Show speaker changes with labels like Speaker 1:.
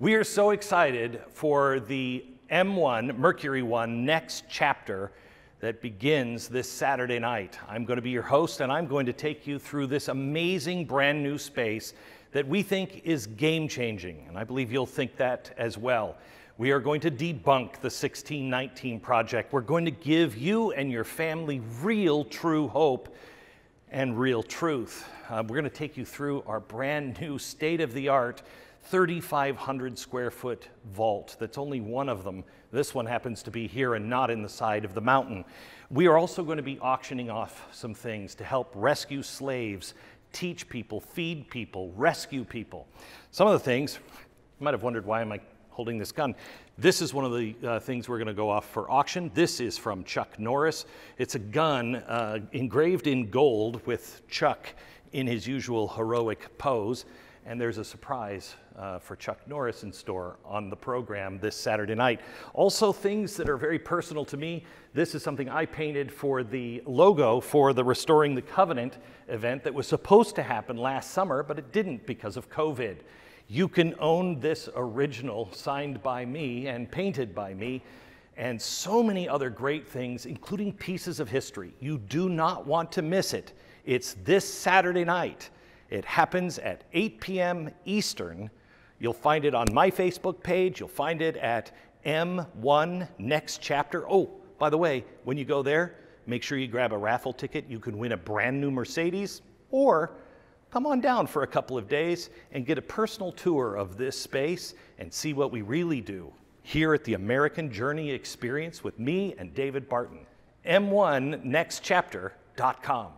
Speaker 1: We are so excited for the M1, Mercury One, next chapter that begins this Saturday night. I'm going to be your host, and I'm going to take you through this amazing brand new space that we think is game changing, and I believe you'll think that as well. We are going to debunk the 1619 project. We're going to give you and your family real, true hope and real truth. Uh, we're going to take you through our brand new state of the art 3,500 square foot vault. That's only one of them. This one happens to be here and not in the side of the mountain. We are also going to be auctioning off some things to help rescue slaves, teach people, feed people, rescue people. Some of the things, you might have wondered why am I holding this gun. This is one of the uh, things we're going to go off for auction. This is from Chuck Norris. It's a gun uh, engraved in gold with Chuck in his usual heroic pose. And there's a surprise uh, for Chuck Norris in store on the program this Saturday night. Also, things that are very personal to me. This is something I painted for the logo for the Restoring the Covenant event that was supposed to happen last summer, but it didn't because of COVID. You can own this original signed by me and painted by me and so many other great things, including pieces of history. You do not want to miss it. It's this Saturday night. It happens at 8 p.m. Eastern. You'll find it on my Facebook page. You'll find it at M1 Next Chapter. Oh, by the way, when you go there, make sure you grab a raffle ticket. You can win a brand new Mercedes or come on down for a couple of days and get a personal tour of this space and see what we really do here at the American Journey Experience with me and David Barton. M1nextchapter.com.